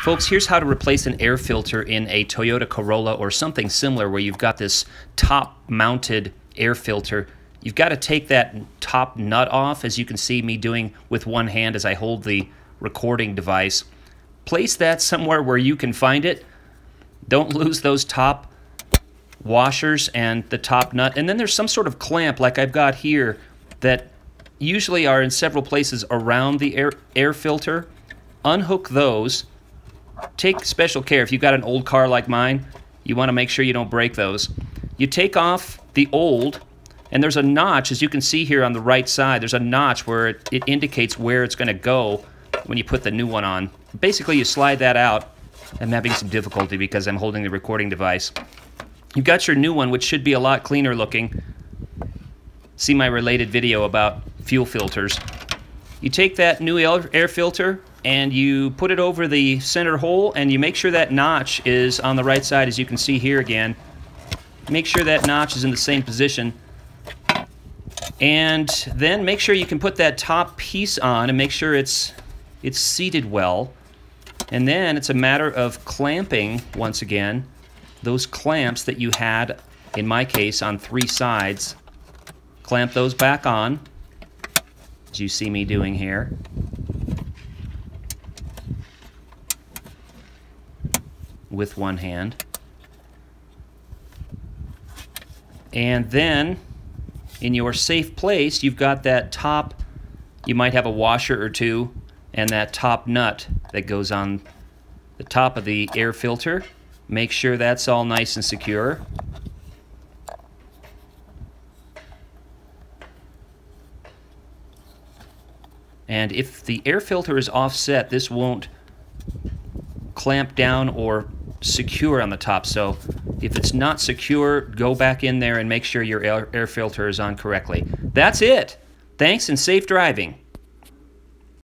Folks, here's how to replace an air filter in a Toyota Corolla or something similar where you've got this top mounted air filter. You've got to take that top nut off, as you can see me doing with one hand as I hold the recording device. Place that somewhere where you can find it. Don't lose those top washers and the top nut. And then there's some sort of clamp like I've got here that usually are in several places around the air, air filter. Unhook those take special care. If you've got an old car like mine, you want to make sure you don't break those. You take off the old, and there's a notch, as you can see here on the right side, there's a notch where it, it indicates where it's going to go when you put the new one on. Basically, you slide that out. I'm having some difficulty because I'm holding the recording device. You've got your new one, which should be a lot cleaner looking. See my related video about fuel filters. You take that new air filter, and you put it over the center hole and you make sure that notch is on the right side as you can see here again. Make sure that notch is in the same position. And then make sure you can put that top piece on and make sure it's it's seated well. And then it's a matter of clamping once again those clamps that you had in my case on three sides. Clamp those back on as you see me doing here. With one hand. And then in your safe place, you've got that top, you might have a washer or two, and that top nut that goes on the top of the air filter. Make sure that's all nice and secure. And if the air filter is offset, this won't clamp down or secure on the top. So if it's not secure, go back in there and make sure your air, air filter is on correctly. That's it. Thanks and safe driving.